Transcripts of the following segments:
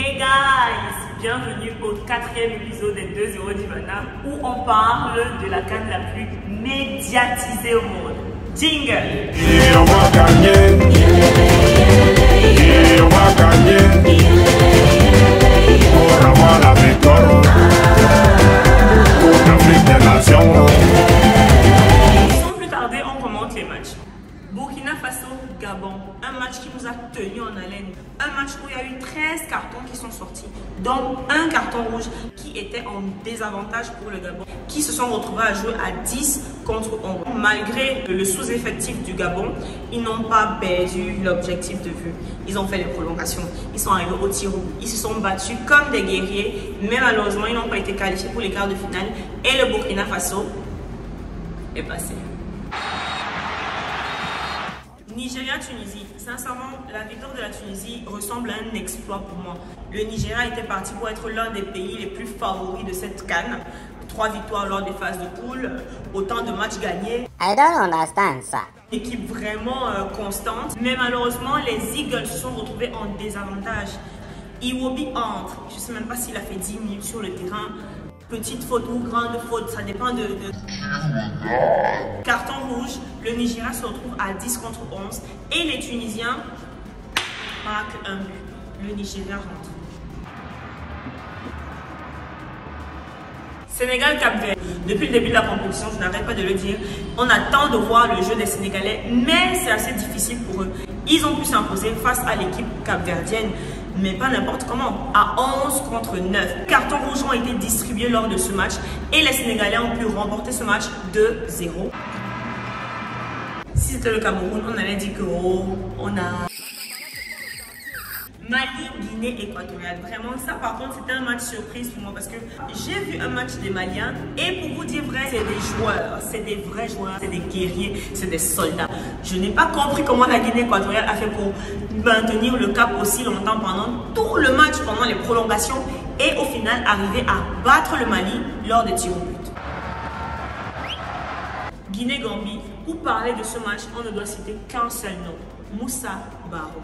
Hey guys, bienvenue au quatrième épisode des 2-0 d'Ivana où on parle de la canne la plus médiatisée au monde. Jingle où il y a eu 13 cartons qui sont sortis, dont un carton rouge qui était en désavantage pour le Gabon, qui se sont retrouvés à jouer à 10 contre 11. Malgré le sous-effectif du Gabon, ils n'ont pas perdu l'objectif de vue. Ils ont fait les prolongations, ils sont arrivés au tir ils se sont battus comme des guerriers, mais malheureusement, ils n'ont pas été qualifiés pour les quarts de finale et le Burkina Faso est passé. Nigeria-Tunisie. Sincèrement, la victoire de la Tunisie ressemble à un exploit pour moi. Le Nigeria était parti pour être l'un des pays les plus favoris de cette canne. Trois victoires lors des phases de poule, autant de matchs gagnés. I don't understand ça. Équipe vraiment euh, constante. Mais malheureusement, les Eagles se sont retrouvés en désavantage. Iwobi entre. Je ne sais même pas s'il a fait 10 minutes sur le terrain. Petite faute ou grande faute, ça dépend de. Carton rouge, le Nigeria se retrouve à 10 contre 11 et les Tunisiens marquent un but. Le Nigeria rentre. Sénégal-Cap Vert. Depuis le début de la compétition, je n'arrête pas de le dire, on attend de voir le jeu des Sénégalais, mais c'est assez difficile pour eux. Ils ont pu s'imposer face à l'équipe capverdienne, mais pas n'importe comment, à 11 contre 9. Cartons rouges ont été distribués lors de ce match et les Sénégalais ont pu remporter ce match 2-0. Si c'était le Cameroun, on allait dire que oh, on a Mali, Guinée équatoriale. Vraiment, ça par contre, c'était un match surprise pour moi parce que j'ai vu un match des Maliens et pour vous dire vrai, c'est des joueurs, c'est des vrais joueurs, c'est des guerriers, c'est des soldats. Je n'ai pas compris comment la Guinée équatoriale a fait pour maintenir le cap aussi longtemps pendant tout le match, pendant les prolongations et au final arriver à battre le Mali lors des tirs au but. Guinée-Gambie, pour parler de ce match, on ne doit citer qu'un seul nom, Moussa Barro.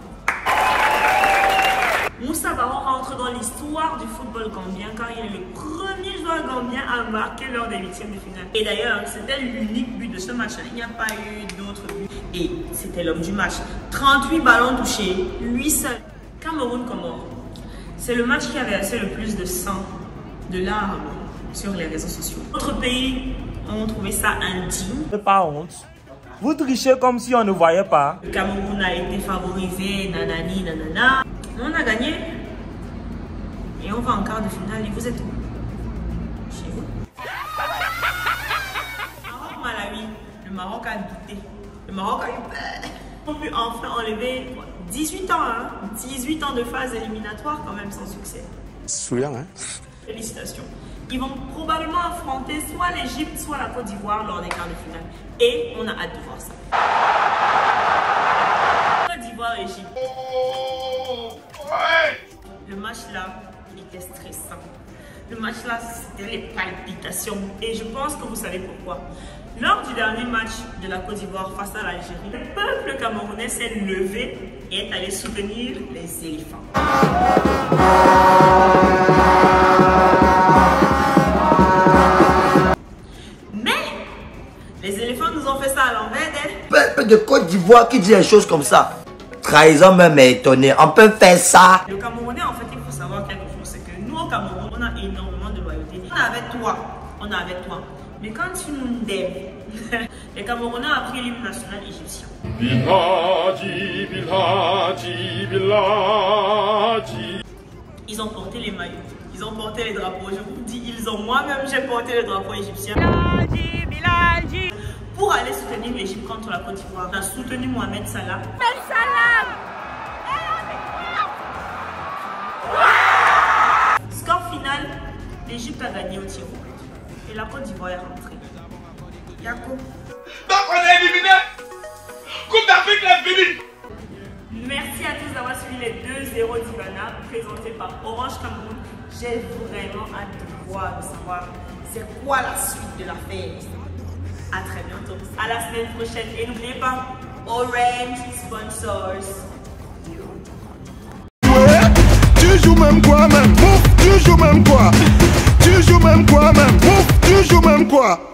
Moussa Barro rentre dans l'histoire du football gambien car il est le premier joueur gambien à marquer lors des huitièmes de finale. Et d'ailleurs, c'était l'unique but de ce match. Il n'y a pas eu d'autres buts. Et c'était l'homme du match. 38 ballons touchés, lui seul. Cameroun-Comore. C'est le match qui avait assez le plus de sang, de larmes sur les réseaux sociaux. D'autres pays ont trouvé ça indigne. pas honte. Vous trichez comme si on ne voyait pas. Le Cameroun a été favorisé, nanani, nanana. On a gagné. Et on va en quart de finale. Et vous êtes où? Chez vous. Maroc-Malawi. Le Maroc a douté. Le Maroc a eu peur. On a pu enfin enlever 18 ans, hein 18 ans de phase éliminatoire quand même sans succès. Souillant, hein? Félicitations. Ils vont probablement affronter soit l'Égypte, soit la Côte d'Ivoire lors des quarts de finale. Et on a hâte de voir ça. Côte d'Ivoire-Égypte. Le match là était stressant. Le match là, c'était les palpitations. Et je pense que vous savez pourquoi. Lors du dernier match de la Côte d'Ivoire face à l'Algérie, le peuple camerounais s'est levé et est allé soutenir les éléphants. Mais les éléphants nous ont fait ça à l'envers d'elle. peuple de Côte d'Ivoire qui dit des choses comme ça. Trahison même est étonné. On peut faire ça. Le Camerounais, en fait, il faut savoir quelque chose, c'est que nous au Cameroun, on a énormément de loyauté. On est avec toi, on est avec toi. Mais quand tu nous aimes, les Camerounais ont pris l'hymne national égyptien. Biladi, Biladi, Biladi. Ils ont porté les maillots, ils ont porté les drapeaux. Je vous dis, ils ont. Moi-même, j'ai porté le drapeau égyptien. Pour aller soutenir l'Égypte contre la Côte d'Ivoire, on a soutenu Mohamed Salah. Score final, l'Égypte a gagné au tir au but. Et la Côte d'Ivoire est rentrée. Yako. Donc on est éliminé Coupe d'Afrique la finie Merci à tous d'avoir suivi les 2-0 d'Ivana présentés par Orange Cameroun. J'ai vraiment hâte de voir, de savoir c'est quoi la suite de l'affaire. À très bientôt. À la semaine prochaine. Et n'oubliez pas, Orange sponsors. Tu joues même quoi même? Joues même quoi? Tu joues même quoi même? Joues même quoi?